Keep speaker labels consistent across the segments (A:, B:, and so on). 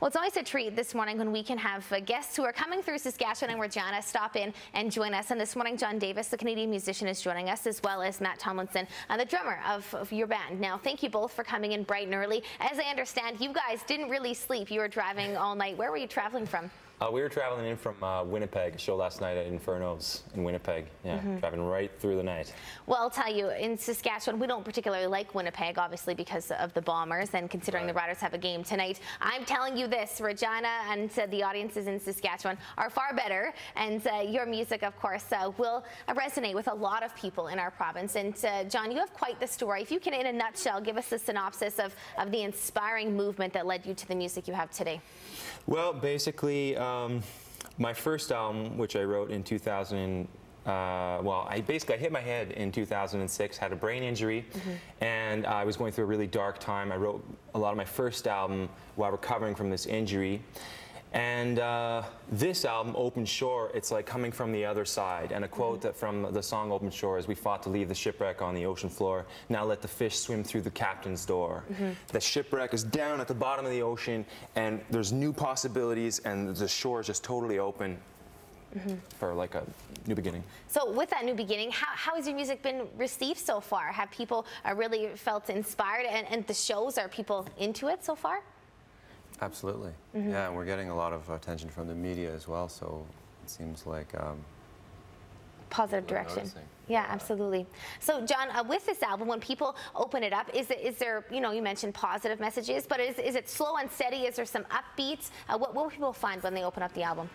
A: Well, it's always a treat this morning when we can have uh, guests who are coming through Saskatchewan and Regina stop in and join us. And this morning, Jon Davis, the Canadian musician, is joining us, as well as Matt Tomlinson, uh, the drummer of, of, your band. Now, thank you both for coming in bright and early. As I understand, you guys didn't really sleep. You were driving all night. Where were you traveling from?
B: Uh, we were traveling in from uh, Winnipeg, a show last night at Infernos in Winnipeg. Yeah, mm -hmm. driving right through the night.
A: Well, I'll tell you, in Saskatchewan, we don't particularly like Winnipeg, obviously, because of the Bombers and considering right. the Riders have a game tonight. I'm telling you this, Regina and uh, the audiences in Saskatchewan are far better, and uh, your music, of course, uh, will resonate with a lot of people in our province. And uh, Jon, you have quite the story. If you can, in a nutshell, give us the synopsis of, of the inspiring movement that led you to the music you have today.
B: Well, basically, um, my first album, which I wrote in 2000, uh, well, I basically I hit my head in 2006, had a brain injury, mm -hmm. and I was going through a really dark time. I wrote a lot of my first album while recovering from this injury. And uh, this album, Open Shore, it's like coming from the other side. And a quote mm -hmm. that from the song Open Shore is, we fought to leave the shipwreck on the ocean floor. Now let the fish swim through the captain's door. Mm -hmm. The shipwreck is down at the bottom of the ocean, and there's new possibilities, and the shore is just totally open. Mm -hmm. for like a new beginning.
A: So with that new beginning, how, how has your music been received so far? Have people uh, really felt inspired and, and the shows, are people into it so far?
C: Absolutely. Mm -hmm. Yeah, and we're getting a lot of attention from the media as well, so it seems like um,
A: positive direction. Yeah, yeah, absolutely. So, Jon, uh, with this album, when people open it up, is, it, is there, you know, you mentioned positive messages, but is, is it slow and steady? Is there some upbeats? Uh, what, what will people find when they open up the album?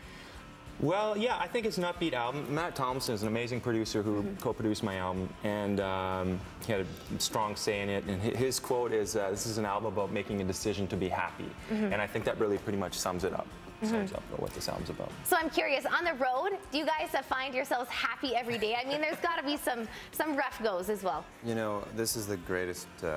B: Well, yeah, I think it's an upbeat album. Matt Thompson is an amazing producer who mm -hmm. co-produced my album, and um, he had a strong say in it. And his quote is, uh, "This is an album about making a decision to be happy," mm -hmm. and I think that really pretty much sums it up. Mm -hmm. Sums up what this album's about.
A: So I'm curious, on the road, do you guys uh, find yourselves happy every day? I mean, there's got to be some some rough goes as well.
C: You know, this is the greatest uh,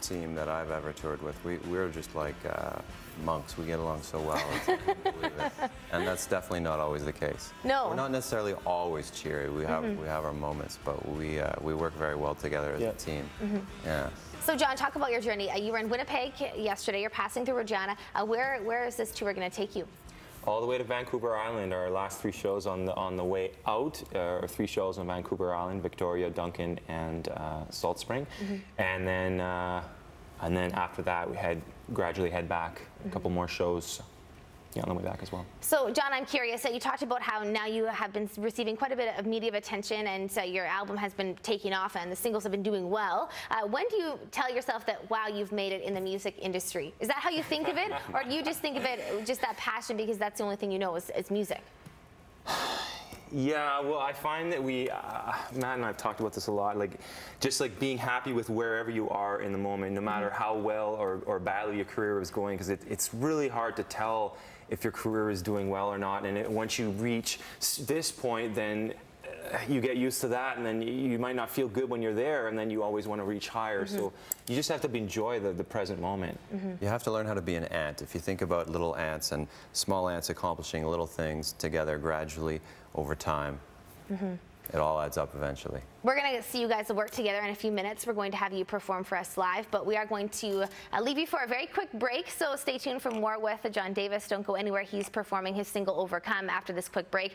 C: team that I've ever toured with. We we're just like uh, monks. We get along so well. and that's definitely not always the case.
A: No.
C: We're not necessarily always cheery. We have mm -hmm. we have our moments, but we uh, we work very well together as a team. Mm -hmm. Yeah.
A: So Jon, talk about your journey. Uh, you were in Winnipeg yesterday. You're passing through Regina. Uh, where where is this tour going to take you?
B: All the way to Vancouver Island. Our last three shows on the on the way out uh, three shows on Vancouver Island: Victoria, Duncan, and uh, Salt Spring. Mm -hmm. And then uh, and then after that, we had gradually head back, mm -hmm. a couple more shows yeah, on the way back as well.
A: So, Jon, I'm curious. Uh, you talked about how now you have been receiving quite a bit of media attention, and uh, your album has been taking off, and the singles have been doing well. Uh, when do you tell yourself that, wow, you've made it in the music industry? Is that how you think of it, or do you just think of it just that passion because that's the only thing you know is, is music?
B: Yeah, well, I find that we, uh, Matt and I have talked about this a lot, like just like being happy with wherever you are in the moment, no matter how well or, or badly your career is going, because it, it's really hard to tell if your career is doing well or not. And it, once you reach this point, then you get used to that and then you might not feel good when you're there and then you always want to reach higher. Mm -hmm. So you just have to enjoy the, the present moment. Mm -hmm.
C: You have to learn how to be an ant. If you think about little ants and small ants accomplishing little things together gradually over time. Mm -hmm it all adds up eventually.
A: We're going to see you guys work together in a few minutes. We're going to have you perform for us live, but we are going to uh, leave you for a very quick break, so stay tuned for more with Jon Davis. Don't go anywhere. He's performing his single Overcome after this quick break.